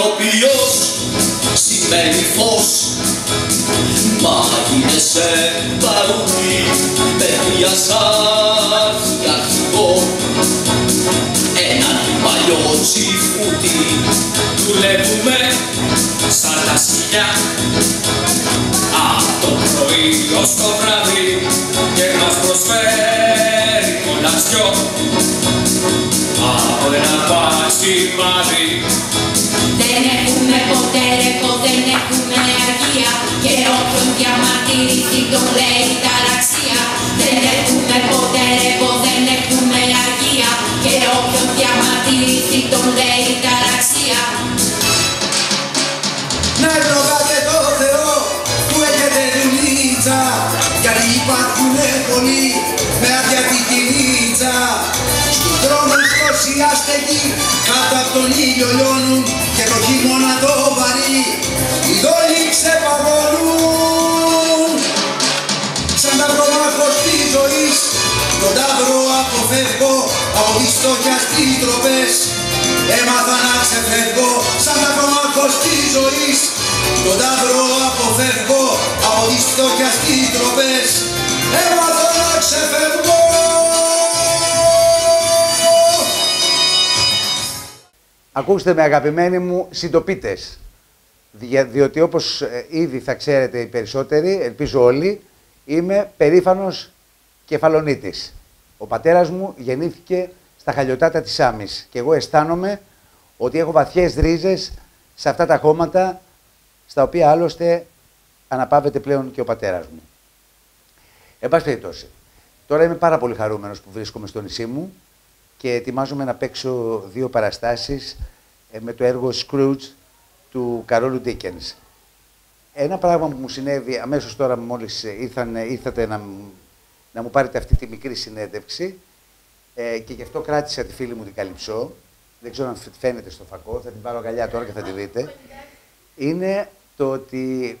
ηθοποιός σημαίνει φως. Μα είναι σε παρούνι παιδιά σαν αρχηγό. Έναν παλιό τσιφούτι δουλεύουμε σαν τα σκυλιά Από το πρωί ως το βράδυ και μας προσφέρει κολατσιό από ένα παξιμάδι Δεν έχουμε ποτέ ρεπό, δεν έχουμε αργία Και όποιον διαμαρτυρηθεί τον λέει ταραξία κάτω από τον ήλιο λιώνουν Και το χειμώνα το βαρύ. Οι δόλοι ξεπαγώνουν. Σαν τα προμάχος της ζωής τον τάβρο αποφεύγω από τις στόχιας τις τροπές Έμαθα να ξεφεύγω σαν τα προμάχος της ζωής τον τάβρο αποφεύγω από τις στόχιας τις τροπές Έμαθα Ακούστε με αγαπημένοι μου συντοπίτες, Δια- διότι όπως ε, ήδη θα ξέρετε οι περισσότεροι, ελπίζω όλοι, είμαι περήφανος κεφαλονίτης. Ο πατέρας μου γεννήθηκε στα χαλιοτάτα της Άμης και εγώ αισθάνομαι ότι έχω βαθιές ρίζες σε αυτά τα κόμματα στα οποία άλλωστε αναπαύεται πλέον και ο πατέρας μου. Εν πάση περιπτώσει, τώρα είμαι πάρα πολύ χαρούμενος που βρίσκομαι στο νησί μου και ετοιμάζομαι να παίξω δύο παραστάσεις ε, με το έργο Scrooge του Καρόλου Ντίκενς. Ένα πράγμα που μου συνέβη αμέσως τώρα μόλις ε, ήρθαν, ήρθατε να, μου- να μου πάρετε αυτή τη μικρή συνέντευξη ε, και γι' αυτό κράτησα τη φίλη μου την Καλυψό. Δεν ξέρω αν φ- φαίνεται στο φακό, θα την πάρω αγκαλιά τώρα και θα τη δείτε. Είναι το ότι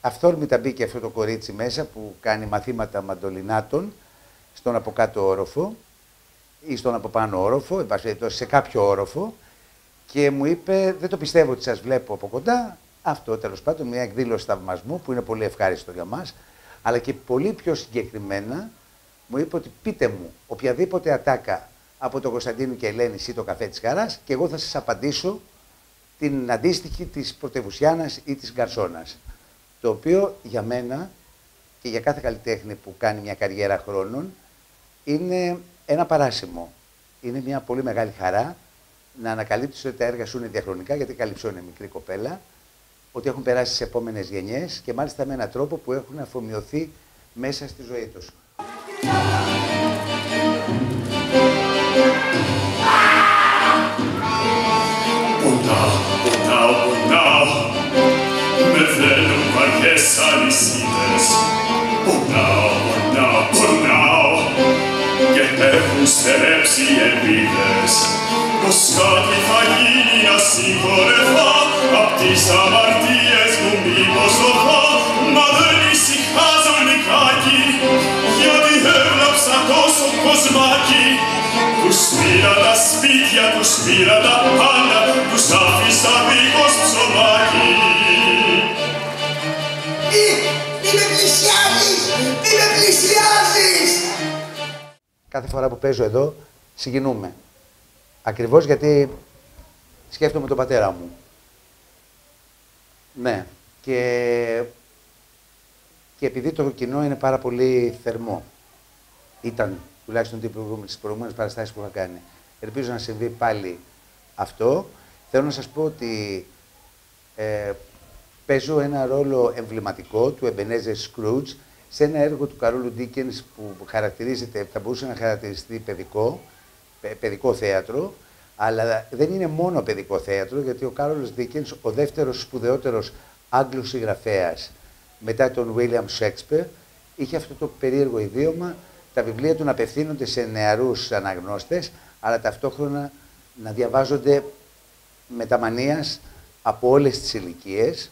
αυθόρμητα μπήκε αυτό το κορίτσι μέσα που κάνει μαθήματα μαντολινάτων στον από κάτω όροφο ή στον από πάνω όροφο, εν πάση περιπτώσει, σε κάποιο όροφο και μου είπε, δεν το πιστεύω ότι σας βλέπω από κοντά. Αυτό τέλος πάντων, μια εκδήλωση θαυμασμού που είναι πολύ ευχάριστο για μας. Αλλά και πολύ πιο συγκεκριμένα μου είπε ότι πείτε μου οποιαδήποτε ατάκα από τον Κωνσταντίνο και Ελένη ή το καφέ της Χαράς και εγώ θα σας απαντήσω την αντίστοιχη της Πρωτευουσιάνας ή της Γκαρσόνας. Το οποίο για μένα και για κάθε καλλιτέχνη που κάνει μια καριέρα χρόνων είναι ένα παράσημο. Είναι μια πολύ μεγάλη χαρά να ανακαλύψεις ότι τα έργα σου είναι διαχρονικά, γιατί η Καλυψό είναι μικρή κοπέλα, ότι έχουν περάσει σε επόμενες γενιές και μάλιστα με έναν τρόπο που έχουν αφομοιωθεί μέσα στη ζωή τους. Πονάω, πονάω, πονάω ελπίδες Πως κάτι θα γίνει να συγχωρεθώ. Απ' τις αμαρτίες μου μήπως δοθώ Μα δεν ησυχάζω λιγάκι Γιατί έβλαψα τόσο κοσμάκι. Τους πήρα τα σπίτια, τους πήρα τα πάντα, τους άφησα δίχως ψωμάκι. Τι, τι με πλησιάζεις, τι με πλησιάζεις. Κάθε φορά που παίζω εδώ, συγκινούμε. Ακριβώς γιατί σκέφτομαι τον πατέρα μου. Ναι. Και, και επειδή το κοινό είναι πάρα πολύ θερμό. Ήταν τουλάχιστον τις προηγούμενες- τις προηγούμενες παραστάσεις που είχα κάνει. Ελπίζω να συμβεί πάλι αυτό. Θέλω να σας πω ότι ε, παίζω ένα ρόλο εμβληματικό του Ebenezer Scrooge σε ένα έργο του Καρόλου Ντίκενς που χαρακτηρίζεται, θα μπορούσε να χαρακτηριστεί παιδικό, παι- παιδικό θέατρο, αλλά δεν είναι μόνο παιδικό θέατρο, γιατί ο Κάρολος Ντίκενς, ο δεύτερος σπουδαιότερος Άγγλος συγγραφέας μετά τον William Shakespeare, είχε αυτό το περίεργο ιδίωμα τα βιβλία του να απευθύνονται σε νεαρούς αναγνώστες, αλλά ταυτόχρονα να διαβάζονται μετά μανίας από όλες τις ηλικίες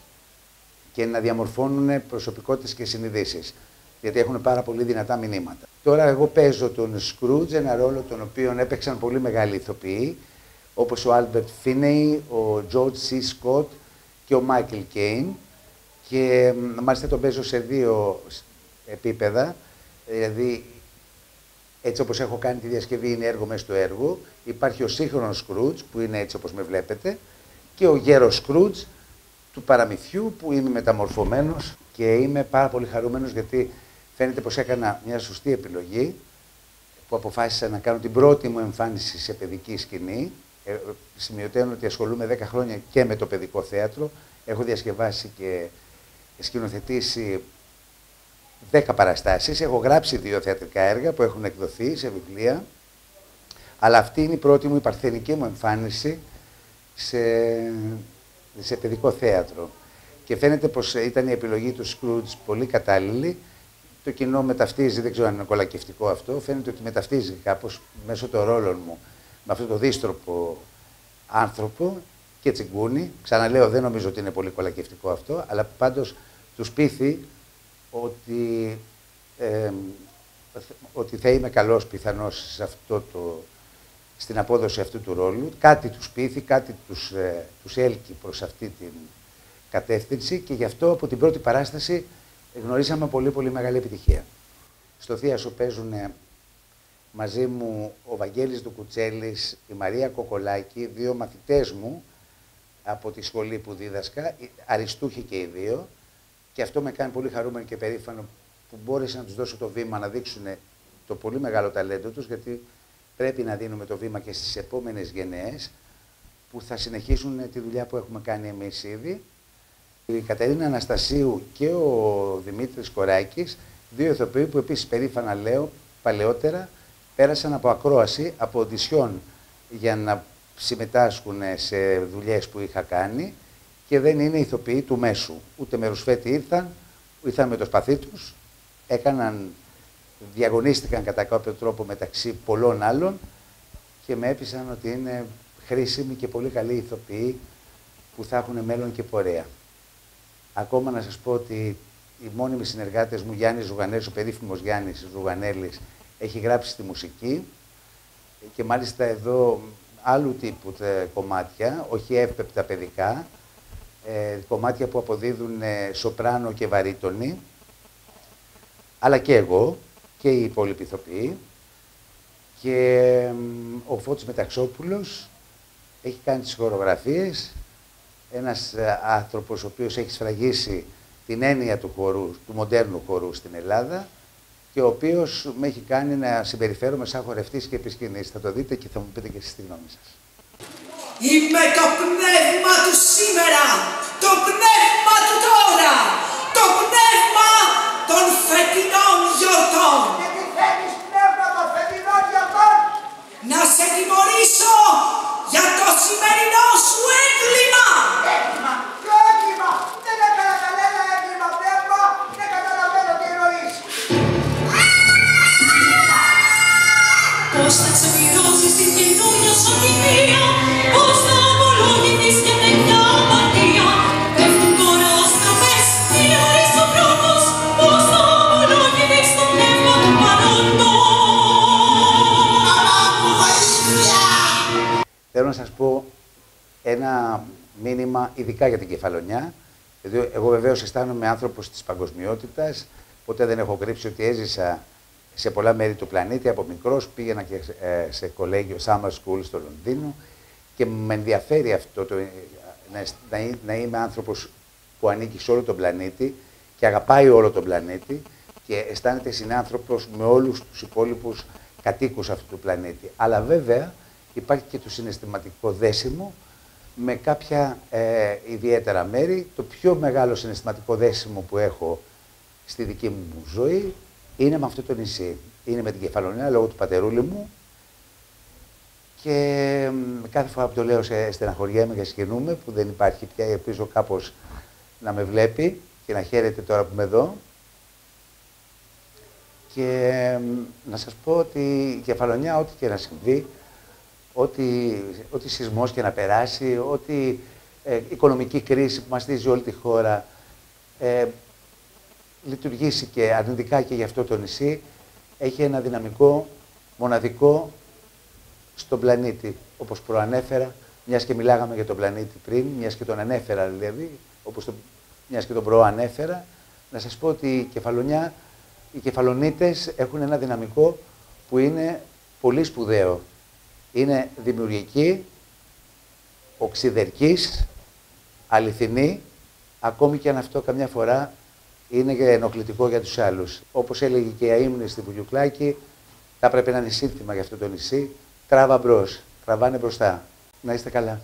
και να διαμορφώνουν προσωπικότητες και συνειδήσεις. Γιατί έχουν πάρα πολύ δυνατά μηνύματα. Τώρα εγώ παίζω τον Scrooge, ένα ρόλο τον οποίο έπαιξαν πολύ μεγάλοι ηθοποιοί, όπως ο Άλμπερτ Φίνεϊ, ο George C. Scott και ο Μάικλ Κέιν. Και μάλιστα τον παίζω σε δύο επίπεδα. Δηλαδή, έτσι όπως έχω κάνει τη διασκευή, είναι έργο μέσα στο έργο. Υπάρχει ο σύγχρονος Σκρούτς, που είναι έτσι όπως με βλέπετε, και ο γέρος Σκρούτς του παραμυθιού, που είμαι μεταμορφωμένος και είμαι πάρα πολύ χαρούμενος γιατί φαίνεται πως έκανα μια σωστή επιλογή που αποφάσισα να κάνω την πρώτη μου εμφάνιση σε παιδική σκηνή. Ε, σημειωτέων ότι ασχολούμαι 10 χρόνια και με το παιδικό θέατρο. Έχω διασκευάσει και σκηνοθετήσει 10 παραστάσεις. Έχω γράψει δύο θεατρικά έργα που έχουν εκδοθεί σε βιβλία. Αλλά αυτή είναι η πρώτη μου, η παρθενική μου εμφάνιση σε, σε παιδικό θέατρο. Και φαίνεται πως ήταν η επιλογή του Σκρούτς πολύ κατάλληλη. Το κοινό μεταυτίζει, δεν ξέρω αν είναι κολακευτικό αυτό, φαίνεται ότι μεταυτίζει κάπως μέσω των ρόλων μου με αυτό το δίστροπο άνθρωπο και τσιγκούνι. Ξαναλέω, δεν νομίζω ότι είναι πολύ κολακευτικό αυτό, αλλά πάντως τους πείθει ότι, ε, ότι θα είμαι καλός πιθανώς σε αυτό το, στην απόδοση αυτού του ρόλου. Κάτι τους πείθει, κάτι τους, ε, τους έλκει προς αυτή την κατεύθυνση και γι' αυτό από την πρώτη παράσταση γνωρίσαμε πολύ πολύ μεγάλη επιτυχία. Στο Θίασο παίζουν μαζί μου ο Βαγγέλης Κουτσέλης, η Μαρία Κοκολάκη, δύο μαθητές μου από τη σχολή που δίδασκα, αριστούχοι και οι δύο, και αυτό με κάνει πολύ χαρούμενο και περήφανο που μπόρεσα να τους δώσω το βήμα να δείξουν το πολύ μεγάλο ταλέντο τους, γιατί πρέπει να δίνουμε το βήμα και στις επόμενες γενναίες που θα συνεχίσουν τη δουλειά που έχουμε κάνει εμείς ήδη. Η Κατερίνα Αναστασίου και ο Δημήτρης Κοράκης, δύο ηθοποιοί που επίσης περήφανα λέω παλαιότερα, πέρασαν από ακρόαση, από οντισιόν για να συμμετάσχουν σε δουλειές που είχα κάνει και δεν είναι ηθοποιοί του μέσου. Ούτε με ρουσφέτη ήρθαν, ήρθαν με το σπαθί τους, έκαναν, διαγωνίστηκαν κατά κάποιο τρόπο μεταξύ πολλών άλλων και με έπεισαν ότι είναι χρήσιμοι και πολύ καλοί ηθοποιοί που θα έχουν μέλλον και πορεία. Ακόμα να σας πω ότι οι μόνιμοι συνεργάτες μου, Γιάννης Ζουγανέλης, ο περίφημος Γιάννης Ζουγανέλης, έχει γράψει τη μουσική. Και μάλιστα εδώ άλλου τύπου κομμάτια, όχι εύπεπτα παιδικά, ε, κομμάτια που αποδίδουν ε, σοπράνο και βαρύτονη, αλλά και εγώ και οι υπόλοιποι ηθοποιοί. Και ο Φώτης Μεταξόπουλος έχει κάνει τις χορογραφίες, ένας ε, άνθρωπος ο οποίος έχει σφραγίσει την έννοια του χορού, του μοντέρνου χορού στην Ελλάδα και ο οποίος με έχει κάνει να συμπεριφέρομαι σαν χορευτής και επισκηνής. Θα το δείτε και θα μου πείτε και εσείς τη γνώμη σας. Είμαι το πνεύμα του σήμερα, το πνεύμα του τώρα, το πνεύμα των φετινών γιορτών. Και τι θέλεις πνεύμα των φετινών γιορτών; Να σε τιμωρήσω Θέλω να σας πω ένα μήνυμα ειδικά για την κεφαλονιά. Δηλαδή, εγώ βεβαίως αισθάνομαι άνθρωπος της παγκοσμιότητας, ποτέ δεν έχω κρύψει ότι έζησα σε πολλά μέρη του πλανήτη. Από μικρός πήγαινα και ε, σε κολέγιο Summer School στο Λονδίνο και με ενδιαφέρει αυτό το, να, να, να είμαι άνθρωπος που ανήκει σε όλο τον πλανήτη και αγαπάει όλο τον πλανήτη και αισθάνεται συνάνθρωπος με όλους τους υπόλοιπους κατοίκους αυτού του πλανήτη. Αλλά βέβαια υπάρχει και το συναισθηματικό δέσιμο με κάποια ε, ιδιαίτερα μέρη. Το πιο μεγάλο συναισθηματικό δέσιμο που έχω στη δική μου ζωή είναι με αυτό το νησί. Είναι με την Κεφαλονία λόγω του πατερούλη μου και κάθε φορά που το λέω σε στεναχωριέμαι και σκηνούμε που δεν υπάρχει πια, ελπίζω κάπως να με βλέπει και να χαίρεται τώρα που είμαι εδώ. Και να σας πω ότι η Κεφαλονιά, ό,τι και να συμβεί, ό,τι, ό,τι σεισμός και να περάσει, ό,τι ε, οικονομική κρίση που μαστίζει όλη τη χώρα, ε, λειτουργήσει και αρνητικά και για αυτό το νησί, έχει ένα δυναμικό, μοναδικό στον πλανήτη, όπως προανέφερα, μιας και μιλάγαμε για τον πλανήτη πριν, μιας και τον ανέφερα δηλαδή, όπως το, μιας και τον προανέφερα, να σας πω ότι η κεφαλονιά, οι κεφαλονίτες έχουν ένα δυναμικό που είναι πολύ σπουδαίο. Είναι δημιουργική, οξυδερκής, αληθινή, ακόμη και αν αυτό καμιά φορά είναι και ενοχλητικό για τους άλλους. Όπως έλεγε και η Αίμνης στην Πουλιουκλάκη, θα πρέπει να είναι σύνθημα για αυτό το νησί, τράβα μπρος, τραβάνε μπροστά. Να είστε καλά.